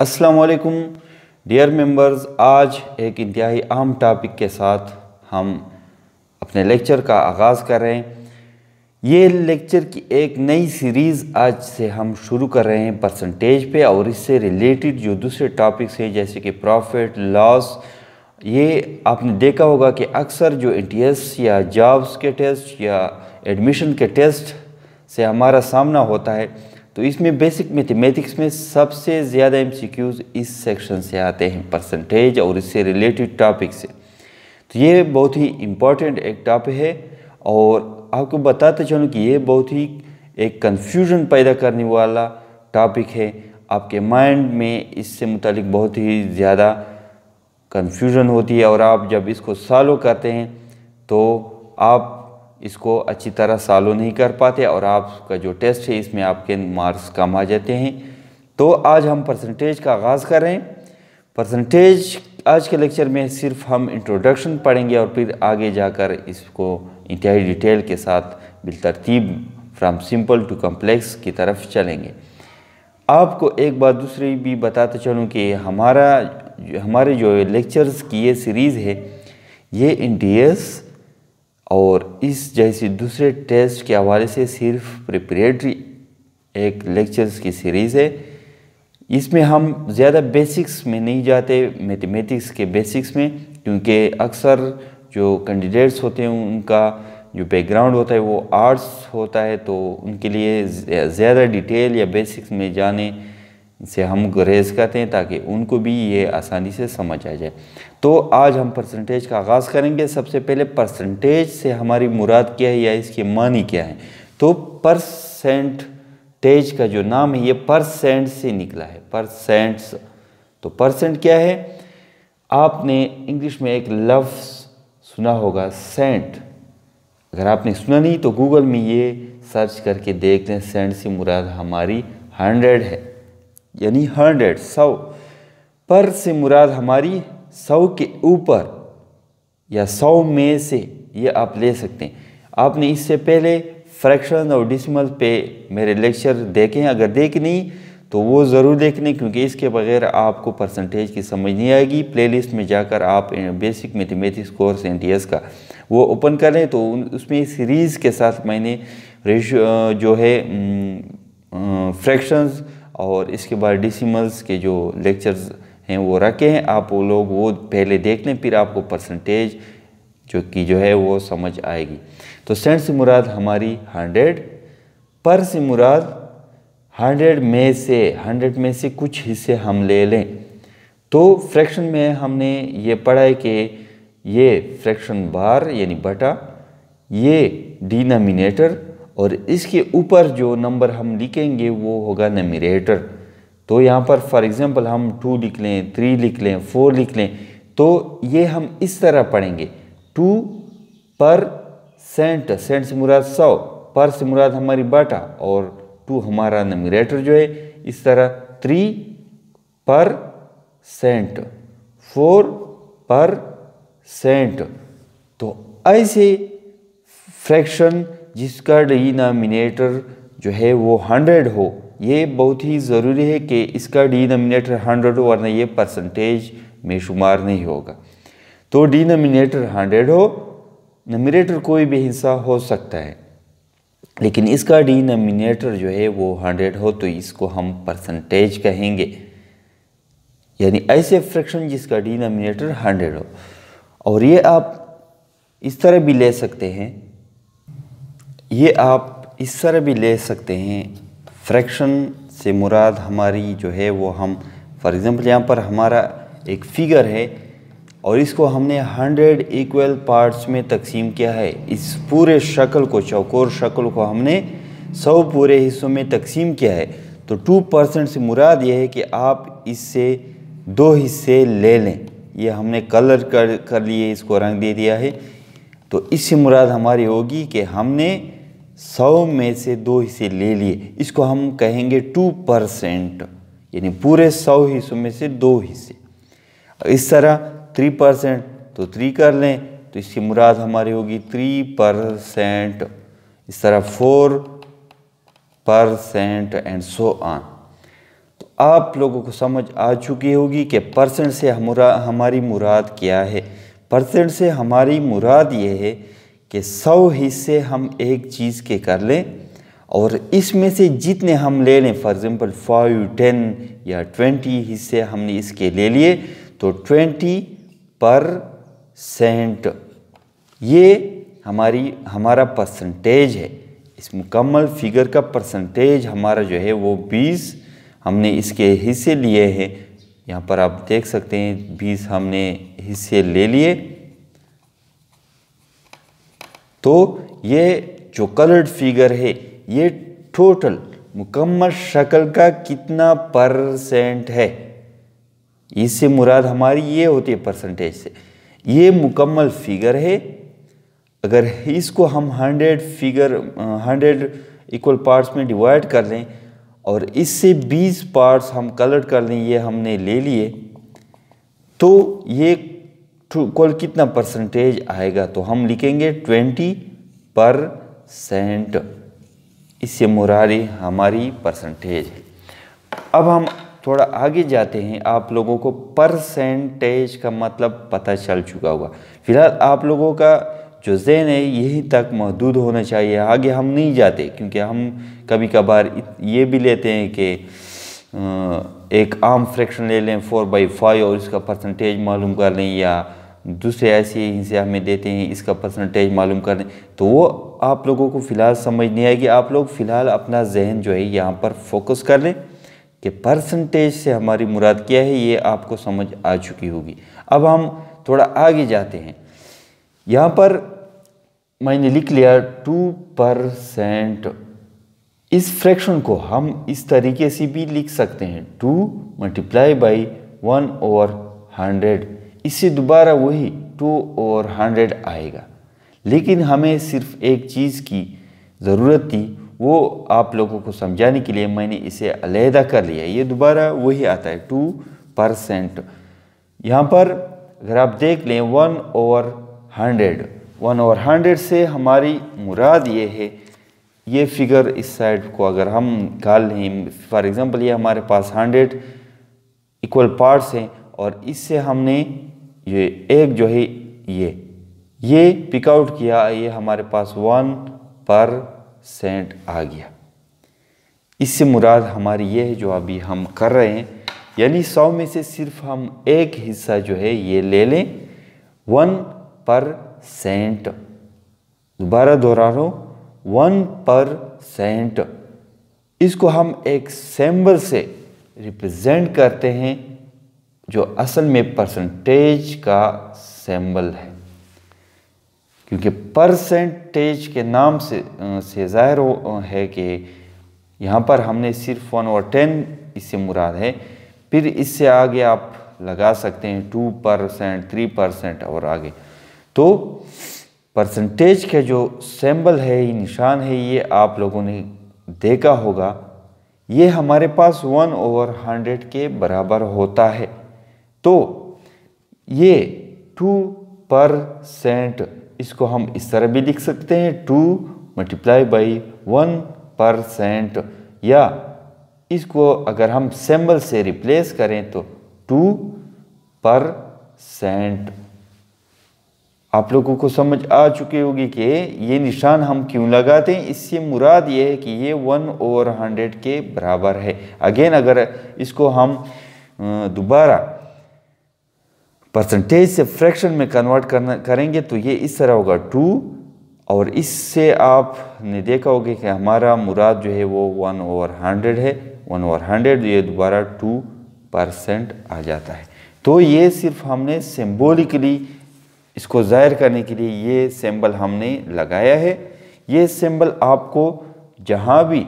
असलकुम dear members, आज एक इंतहाई अहम टॉपिक के साथ हम अपने लेक्चर का आगाज़ कर रहे हैं। ये लेक्चर की एक नई सीरीज़ आज से हम शुरू कर रहे हैं परसेंटेज पे और इससे रिलेटेड जो दूसरे टॉपिक्स हैं, जैसे कि प्रॉफिट, लॉस, ये आपने देखा होगा कि अक्सर जो एन या जॉब्स के टेस्ट या एडमिशन के टेस्ट से हमारा सामना होता है। तो इसमें बेसिक मैथमेटिक्स में सबसे ज़्यादा एम इस सेक्शन से आते हैं परसेंटेज और इससे रिलेटेड टॉपिक से। तो ये बहुत ही इंपॉर्टेंट एक टॉपिक है और आपको बताते चलूँ कि ये बहुत ही एक कन्फ्यूज़न पैदा करने वाला टॉपिक है। आपके माइंड में इससे मुतालिक बहुत ही ज़्यादा कन्फ्यूज़न होती है और आप जब इसको सॉल्व करते हैं तो आप इसको अच्छी तरह सॉल्व नहीं कर पाते और आपका जो टेस्ट है, इसमें आपके मार्क्स कम आ जाते हैं। तो आज हम परसेंटेज का आगाज़ कर रहे हैं। परसेंटेज आज के लेक्चर में सिर्फ़ हम इंट्रोडक्शन पढ़ेंगे और फिर आगे जाकर इसको इंतहाई डिटेल के साथ बिलतरतीब फ्राम सिंपल टू कम्प्लेक्स की तरफ़ चलेंगे। आपको एक बात दूसरी भी बताते चलूँ कि हमारा, हमारे जो लेक्चर्स की ये सीरीज़ है, ये इन डी और इस जैसी दूसरे टेस्ट के हवाले से सिर्फ़ प्रिपरेटरी एक लेक्चर्स की सीरीज़ है। इसमें हम ज़्यादा बेसिक्स में नहीं जाते मैथमेटिक्स के बेसिक्स में, क्योंकि अक्सर जो कैंडिडेट्स होते हैं, उनका जो बैकग्राउंड होता है, वो आर्ट्स होता है तो उनके लिए ज़्यादा डिटेल या बेसिक्स में जाने से हम गुरेज करते हैं ताकि उनको भी ये आसानी से समझ आ जाए। तो आज हम परसेंटेज का आगाज़ करेंगे। सबसे पहले परसेंटेज से हमारी मुराद क्या है या इसके मानी क्या है? तो परसेंटेज का जो नाम है, ये परसेंट से निकला है। परसेंट्स तो परसेंट क्या है? आपने इंग्लिश में एक लफ्ज़ सुना होगा सेंट अगर आपने सुना नहीं तो गूगल में ये सर्च करके देख लें सेंट से मुराद हमारी हंड्रेड है। यानी हंड्रेड, सौ। पर से मुराद हमारी सौ के ऊपर या सौ में से ये आप ले सकते हैं। आपने इससे पहले फ्रैक्शन और डिसमल पे मेरे लेक्चर देखे हैं। अगर देख नहीं तो वो ज़रूर देख लें, क्योंकि इसके बगैर आपको परसेंटेज की समझ नहीं आएगी। प्लेलिस्ट में जाकर आप basic mathematics course N T का, वो ओपन करें तो उसमें सीरीज़ के साथ मैंने जो है फ्रैक्शंस और इसके बाद डिसिमल्स के जो लेक्चर्स हैं वो रखे हैं, आप वो लोग वो पहले देख लें, फिर आपको परसेंटेज जो की जो है वो समझ आएगी। तो सेंट से मुराद हमारी हंड्रेड पर से मुराद हंड्रेड में से हंड्रेड में से कुछ हिस्से हम ले लें। तो फ्रैक्शन में हमने ये पढ़ा है कि ये फ्रैक्शन बार यानी बटा, ये डिनोमिनेटर और इसके ऊपर जो नंबर हम लिखेंगे वो होगा नमीरेटर तो यहाँ पर फॉर एग्ज़ाम्पल हम टू लिख लें थ्री लिख लें फोर लिख लें तो ये हम इस तरह पढ़ेंगे. टू पर सेंट सेंट से मुराद सौ, पर से मुराद हमारी बाटा, और टू हमारा नमीरेटर जो है, इस तरह. थ्री पर सेंट फोर पर सेंट तो ऐसे फ्रैक्शन जिसका डिनोमिनेटर जो है वो हंड्रेड हो, ये बहुत ही ज़रूरी है कि इसका डिनोमिनेटर हंड्रेड हो वरना ये परसेंटेज में शुमार नहीं होगा। तो डिनोमिनेटर हंड्रेड हो नमिनेटर कोई भी हिस्सा हो सकता है, लेकिन इसका डिनोमिनेटर जो है वो हंड्रेड हो तो इसको हम परसेंटेज कहेंगे। यानी ऐसे फ्रैक्शन जिसका डिनोमिनेटर हंड्रेड हो, और ये आप इस तरह भी ले सकते हैं ये आप इस तरह भी ले सकते हैं फ्रैक्शन से मुराद हमारी जो है वो हम फॉर एग्ज़ाम्पल यहाँ पर हमारा एक फिगर है और इसको हमने हंड्रेड इक्वल पार्ट्स में तकसीम किया है। इस पूरे शक्ल को, चौकोर शक्ल को हमने सौ पूरे हिस्सों में तकसीम किया है। तो टू परसेंट से मुराद ये है कि आप इससे दो हिस्से ले लें। ये हमने कलर कर कर लिए, इसको रंग दे दिया है। तो इससे मुराद हमारी होगी कि हमने सौ में से दो हिस्से ले लिए। इसको हम कहेंगे टू परसेंट यानी पूरे सौ हिस्सों में से दो हिस्से। इस तरह थ्री परसेंट तो थ्री कर लें तो इसकी मुराद हमारी होगी थ्री परसेंट इस तरह four percent and so on तो आप लोगों को समझ आ चुकी होगी कि परसेंट से हमारा, हमारी मुराद क्या है। परसेंट से हमारी मुराद ये है कि सौ हिस्से हम एक चीज़ के कर लें और इसमें से जितने हम ले लें फॉर एग्ज़ाम्पल फाइव टेन या ट्वेंटी हिस्से हमने इसके ले लिए तो ट्वेंटी पर सेंट ये हमारी, हमारा परसेंटेज है। इस मुकम्मल फिगर का परसेंटेज हमारा जो है वो बीस हमने इसके हिस्से लिए हैं। यहाँ पर आप देख सकते हैं, बीस हमने हिस्से ले लिए। तो ये जो कलर्ड फिगर है, ये टोटल मुकम्मल शक्ल का कितना परसेंट है? इससे मुराद हमारी ये होती है परसेंटेज से। ये मुकम्मल फिगर है। अगर इसको हम hundred figure hundred equal parts में डिवाइड कर लें और इससे बीस पार्ट्स हम कलर कर लें, ये हमने ले लिए तो ये कुल कितना परसेंटेज आएगा? तो हम लिखेंगे ट्वेंटी परसेंट इससे मुरारी हमारी परसेंटेज है। अब हम थोड़ा आगे जाते हैं। आप लोगों को परसेंटेज का मतलब पता चल चुका होगा। फ़िलहाल आप लोगों का जो जहन है, यहीं तक महदूद होना चाहिए। आगे हम नहीं जाते, क्योंकि हम कभी कभार ये भी लेते हैं कि एक आम फ्रैक्शन ले लें फोर बाई फाइव और इसका परसेंटेज मालूम कर लें, या दूसरे ऐसे हिस्से हमें देते हैं, इसका परसेंटेज मालूम कर तो वो आप लोगों को फ़िलहाल समझ नहीं आएगी। आप लोग फ़िलहाल अपना जहन जो है यहाँ पर फोकस कर लें कि परसेंटेज से हमारी मुराद क्या है, ये आपको समझ आ चुकी होगी। अब हम थोड़ा आगे जाते हैं। यहाँ पर मैंने लिख लिया टू परसेंट इस फ्रैक्शन को हम इस तरीके से भी लिख सकते हैं। Two multiply by one over hundred इससे दोबारा वही टू और हंड्रेड आएगा। लेकिन हमें सिर्फ़ एक चीज़ की ज़रूरत थी, वो आप लोगों को समझाने के लिए मैंने इसे अलहदा कर लिया। ये दोबारा वही आता है, टू परसेंट। यहाँ पर अगर आप देख लें, one over hundred. One over hundred से हमारी मुराद ये है, ये फिगर इस साइड को अगर हम निकाल लें, फॉर एग्ज़ाम्पल ये हमारे पास हंड्रेड इक्वल पार्ट्स हैं, और इससे हमने ये एक जो है ये। ये पिकआउट किया, ये हमारे पास वन पर सेंट आ गया। इससे मुराद हमारी ये है जो अभी हम कर रहे हैं, यानी सौ में से सिर्फ़ हम एक हिस्सा जो है ये ले लें। वन पर सेंट दोबारा दोहरा रहा हूँ। वन पर सेंट इसको हम एक सेम्बल से रिप्रेजेंट करते हैं। जो असल में परसेंटेज का सैम्बल है। क्योंकि परसेंटेज के नाम से से ज़ाहिर है कि यहाँ पर हमने सिर्फ़ वन और टेन इससे मुराद है। फिर इससे आगे आप लगा सकते हैं टू परसेंट थ्री परसेंट और आगे। तो परसेंटेज के जो सैम्बल है, ये निशान है, ये आप लोगों ने देखा होगा। ये हमारे पास वन ओवर हंड्रेड के बराबर होता है। तो ये टू परसेंट इसको हम इस तरह भी लिख सकते हैं two multiply by one percent या इसको अगर हम सिंबल से रिप्लेस करें तो टू पर सेंट आप लोगों को समझ आ चुकी होगी कि ये निशान हम क्यों लगाते हैं? इससे मुराद ये है कि ये वन ओवर हंड्रेड के बराबर है। अगेन अगर इसको हम दोबारा परसेंटेज से फ्रैक्शन में कन्वर्ट करना, करेंगे तो ये इस तरह होगा टू और इससे आपने देखा होगा कि हमारा मुराद जो है वो वन ओवर हंड्रेड है। वन ओवर हंड्रेड ये दोबारा टू परसेंट आ जाता है। तो ये सिर्फ़ हमने सिम्बोलिकली इसको ज़ाहिर करने के लिए ये सिंबल हमने लगाया है। ये सिंबल आपको जहाँ भी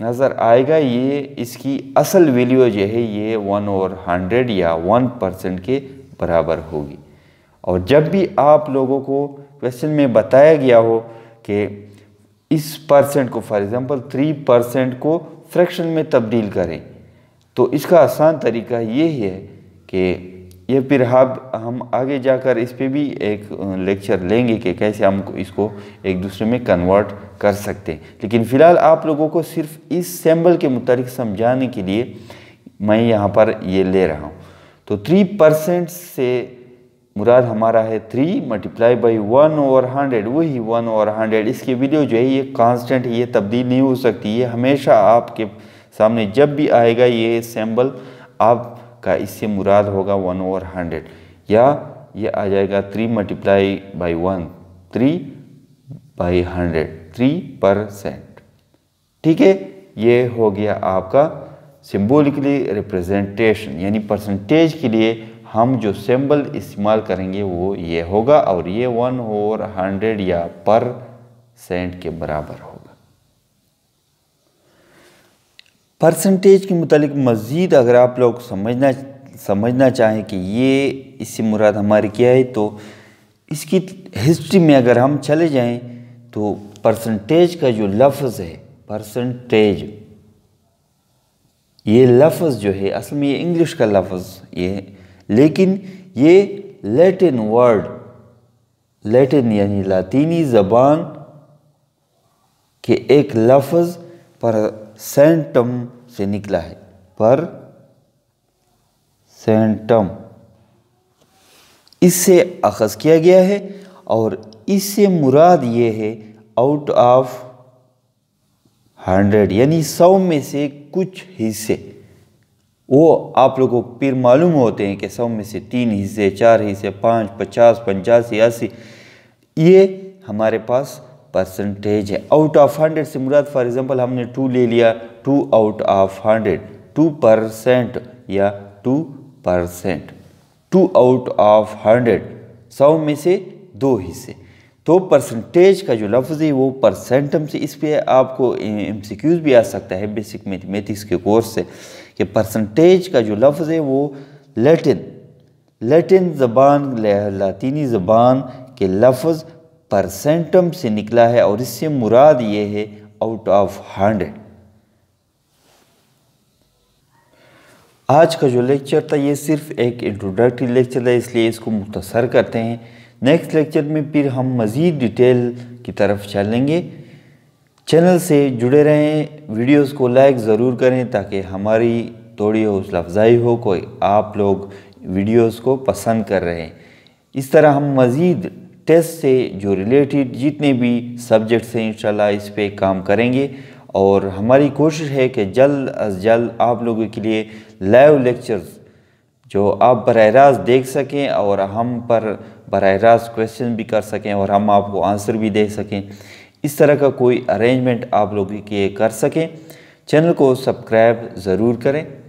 नज़र आएगा, ये इसकी असल वैल्यू जो है, ये वन ओवर हंड्रेड या वन परसेंट के बराबर होगी। और जब भी आप लोगों को क्वेश्चन में बताया गया हो कि इस परसेंट को फॉर एग्ज़ाम्पल थ्री परसेंट को फ्रैक्शन में तब्दील करें तो इसका आसान तरीका ये है कि ये फिर हम हम आगे जाकर इस पर भी एक लेक्चर लेंगे कि कैसे हम इसको एक दूसरे में कन्वर्ट कर सकते हैं। लेकिन फ़िलहाल आप लोगों को सिर्फ़ इस सैम्बल के मुतालिक समझाने के लिए मैं यहाँ पर ये ले रहा हूँ। तो थ्री परसेंट से मुराद हमारा है three multiply by one over hundred वही वन ओवर हंड्रेड इसकी वीडियो जो है, ये कांस्टेंट ये तब्दील नहीं हो सकती। ये हमेशा आपके सामने जब भी आएगा, ये सिंबल आपका इससे मुराद होगा वन ओवर हंड्रेड या ये आ जाएगा three multiply by one three by hundred three percent ठीक है? ये हो गया आपका सिम्बोलिकली रिप्रेजेंटेशन यानी परसेंटेज के लिए हम जो सिंबल इस्तेमाल करेंगे वो ये होगा और ये वन और हंड्रेड या पर सेंट के बराबर होगा। परसेंटेज के मुतालिक मज़ीद अगर आप लोग समझना समझना चाहें कि ये, इससे मुराद हमारी क्या है तो इसकी हिस्ट्री में अगर हम चले जाएँ तो परसेंटेज का जो लफ्ज़ है परसेंटेज ये लफ्ज़ जो है, असल में ये इंग्लिश का लफ्ज़ ये लेकिन ये लेटिन वर्ड लैटिन यानी लातीनी ज़बान के एक लफ्ज़ पर सेंटम से निकला है, पर सेंटम इससे अखज़ किया गया है और इससे मुराद ये है आउट ऑफ़ हंड्रेड, यानी सौ में से कुछ हिस्से। वो आप लोगों को फिर मालूम होते हैं कि सौ में से तीन हिस्से, चार हिस्से, पाँच, पचास, पंचासी, अस्सी। ये हमारे पास परसेंटेज है। आउट ऑफ़ हंड्रेड से मुराद फॉर एग्जांपल हमने टू ले लिया two out of hundred two percent या two percent two out of hundred सौ में से दो हिस्से। तो परसेंटेज का जो लफ्ज़ है, वो परसेंटम से इस पर आपको एम भी आ सकता है बेसिक मैथमेटिक्स के कोर्स से। कि परसेंटेज का जो लफ्ज़ है, वो लेटिन लेटिन ज़बान लातीनी ज़बान के लफ्ज़ परसेंटम से निकला है और इससे मुराद ये है आउट ऑफ़ हंड्रेड आज का जो लेक्चर था, ये सिर्फ़ एक इंट्रोडक्टरी लेक्चर था, इसलिए इसको मुख्तसर करते हैं। नेक्स्ट लेक्चर में फिर हम मज़ीद डिटेल की तरफ़ चलेंगे चैनल से जुड़े रहें वीडियोस को लाइक ज़रूर करें ताकि हमारी थोड़ी हौसला अफजाई हो कोई आप लोग वीडियोस को पसंद कर रहे हैं। इस तरह हम मज़ीद टेस्ट से जो रिलेटेड जितने भी सब्जेक्ट्स हैं, इंशाल्लाह इस पर काम करेंगे। और हमारी कोशिश है कि जल्द अज जल्द आप लोगों के लिए लाइव लेक्चर्स जो आप बर देख सकें और हम पर बर रास्त क्वेश्चन भी कर सकें और हम आपको आंसर भी दे सकें। इस तरह का कोई अरेंजमेंट आप लोग के कर सकें। चैनल को सब्सक्राइब ज़रूर करें।